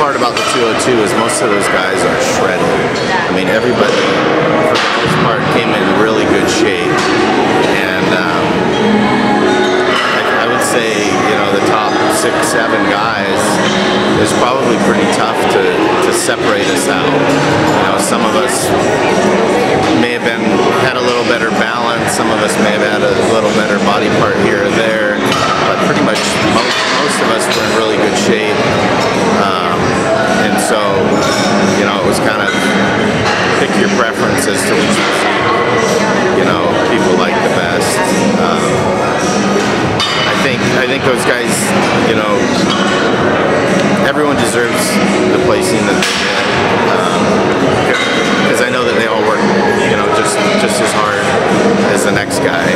part about the 202 is most of those guys are shredded. I mean, everybody, for the most part, came in really good shape. And um, I, I would say, you know, the top six, seven guys is probably pretty tough to, to separate us out. You know, some of us may have been had a little better balance. Some of us may have had a little better body part here or there, systems, you know, people like the best. Um, I think I think those guys, you know, everyone deserves the placing that they get because um, I know that they all work, you know, just just as hard as the next guy.